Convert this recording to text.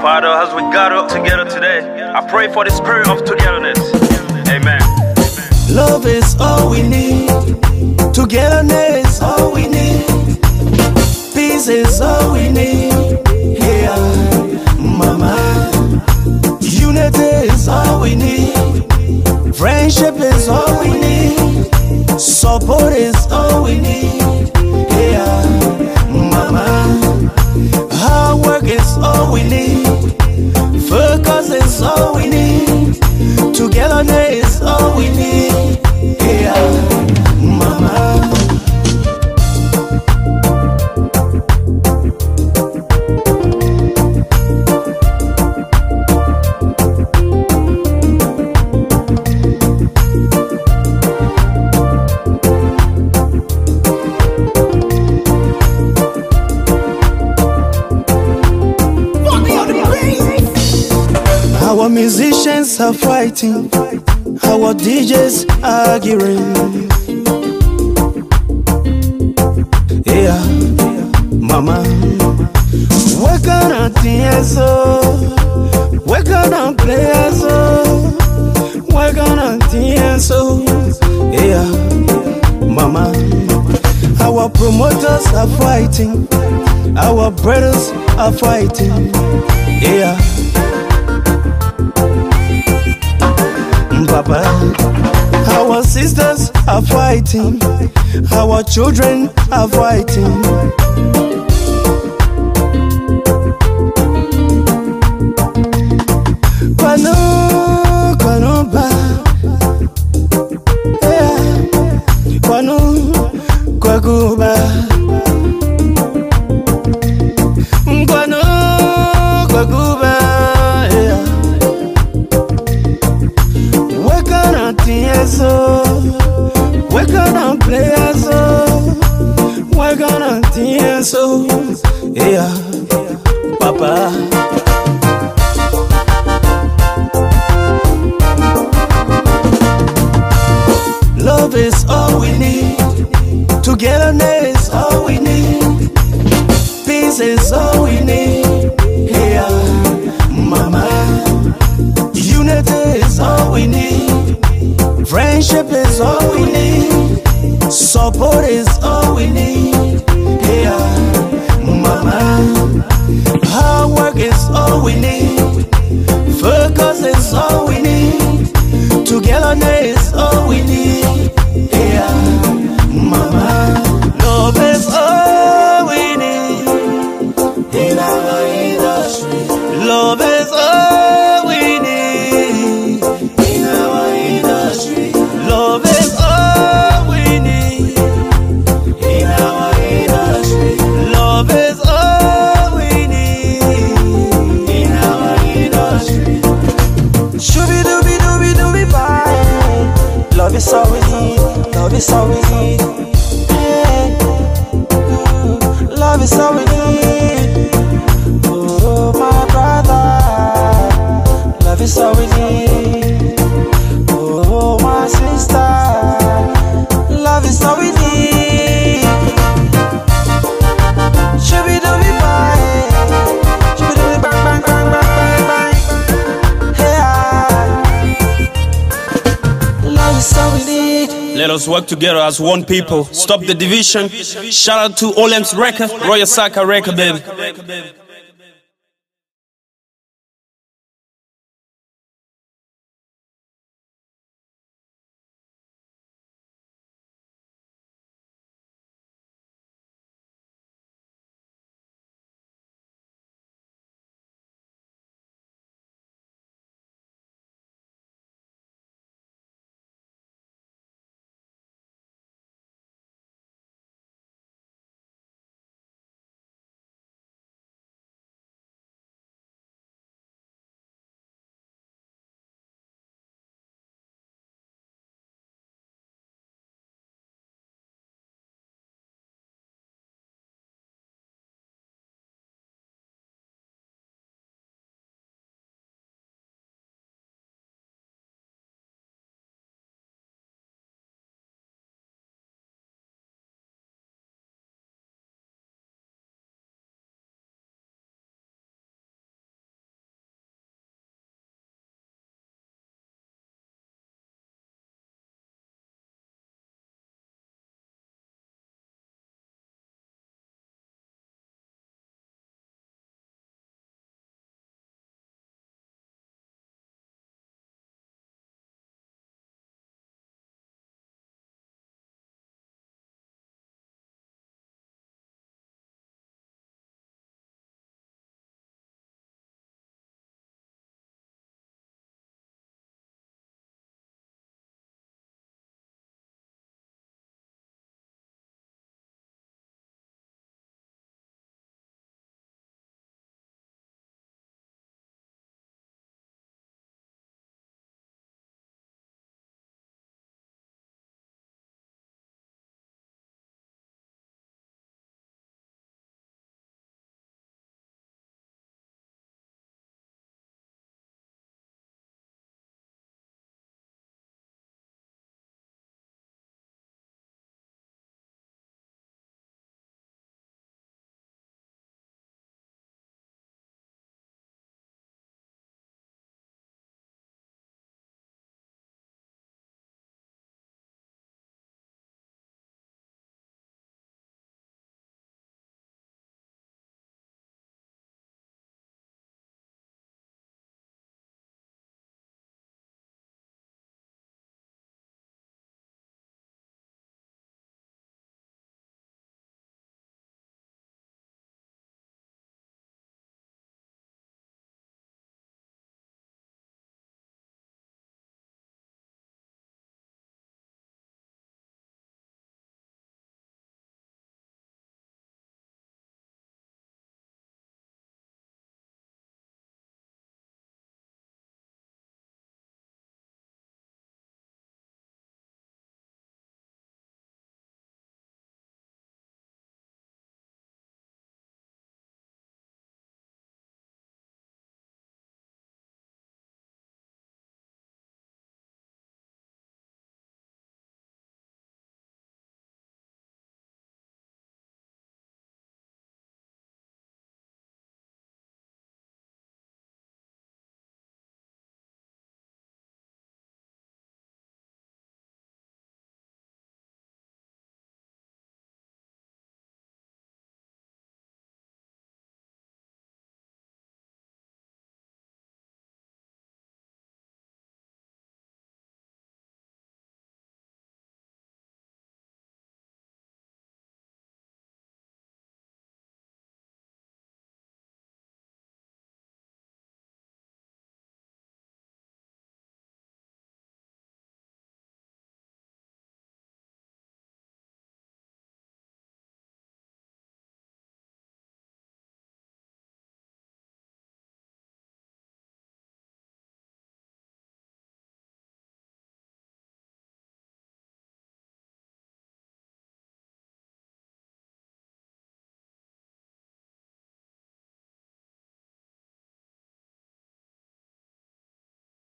Father, as we gather together today, I pray for the spirit of togetherness. Amen. Love is all we need. Togetherness, is all we need. Peace is all we need. All we need. Togetherness all we need. Are fighting, our DJs arguing. Yeah, mama, we're gonna dance, oh, we're gonna play, oh, we're gonna dance, oh, yeah, mama. Our promoters are fighting, our brothers are fighting, yeah. Papa. Our sisters are fighting, our children are fighting. Kwanu, kwanu ba, yeah. Kwanu, kwakuba. Gonna play, oh. We're gonna dance, oh. Yeah, Papa. Love is all we need. Togetherness is all we need. Peace is all we need. Yeah, Mama. Unity is all we need. Friendship need. Let us work together as one people. Stop the division. Shout out to Olems Record, Royal Saka Record, baby.